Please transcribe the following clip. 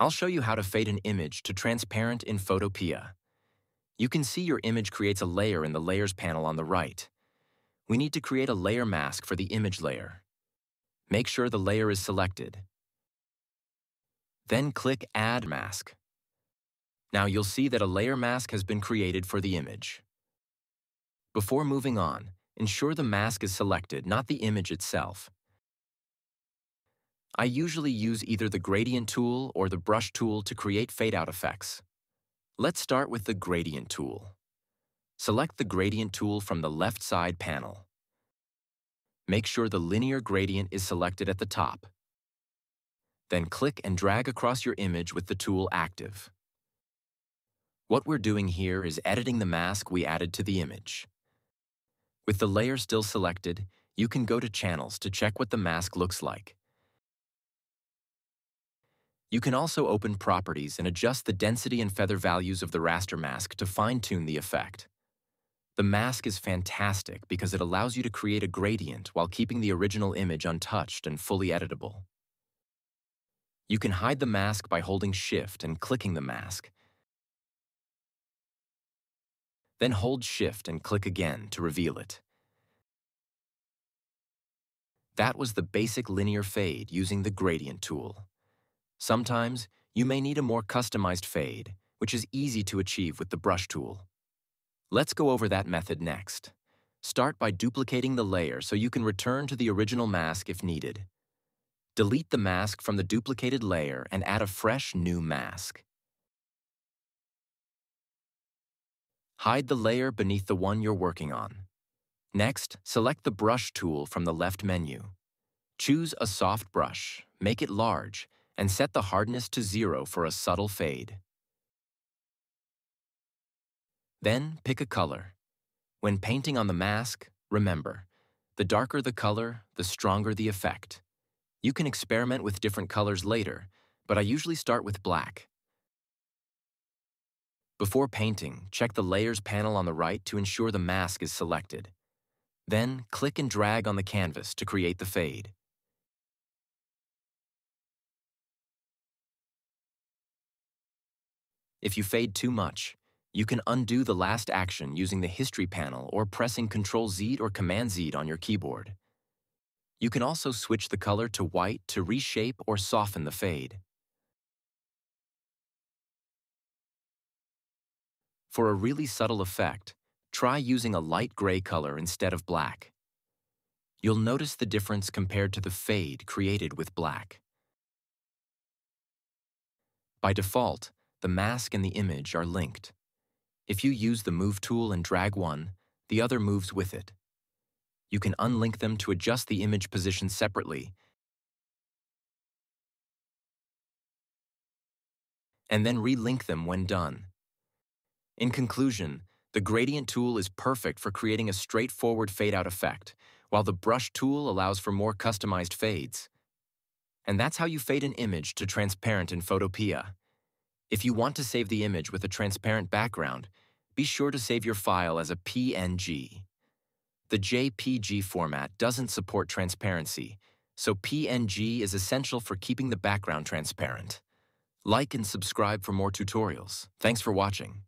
I'll show you how to fade an image to transparent in Photopea. You can see your image creates a layer in the Layers panel on the right. We need to create a layer mask for the image layer. Make sure the layer is selected. Then click Add Mask. Now you'll see that a layer mask has been created for the image. Before moving on, ensure the mask is selected, not the image itself. I usually use either the gradient tool or the brush tool to create fade-out effects. Let's start with the gradient tool. Select the gradient tool from the left side panel. Make sure the linear gradient is selected at the top. Then click and drag across your image with the tool active. What we're doing here is editing the mask we added to the image. With the layer still selected, you can go to Channels to check what the mask looks like. You can also open Properties and adjust the density and feather values of the raster mask to fine-tune the effect. The mask is fantastic because it allows you to create a gradient while keeping the original image untouched and fully editable. You can hide the mask by holding Shift and clicking the mask. Then hold Shift and click again to reveal it. That was the basic linear fade using the gradient tool. Sometimes, you may need a more customized fade, which is easy to achieve with the brush tool. Let's go over that method next. Start by duplicating the layer so you can return to the original mask if needed. Delete the mask from the duplicated layer and add a fresh new mask. Hide the layer beneath the one you're working on. Next, select the Brush tool from the left menu. Choose a soft brush, make it large, and set the hardness to zero for a subtle fade. Then pick a color. When painting on the mask, remember, the darker the color, the stronger the effect. You can experiment with different colors later, but I usually start with black. Before painting, check the Layers panel on the right to ensure the mask is selected. Then, click and drag on the canvas to create the fade. If you fade too much, you can undo the last action using the History panel or pressing Ctrl-Z or Command-Z on your keyboard. You can also switch the color to white to reshape or soften the fade. For a really subtle effect, try using a light gray color instead of black. You'll notice the difference compared to the fade created with black. By default, the mask and the image are linked. If you use the Move tool and drag one, the other moves with it. You can unlink them to adjust the image position separately and then relink them when done. In conclusion, the gradient tool is perfect for creating a straightforward fade-out effect, while the brush tool allows for more customized fades. And that's how you fade an image to transparent in Photopea. If you want to save the image with a transparent background, be sure to save your file as a PNG. The JPG format doesn't support transparency, so PNG is essential for keeping the background transparent. Like and subscribe for more tutorials. Thanks for watching.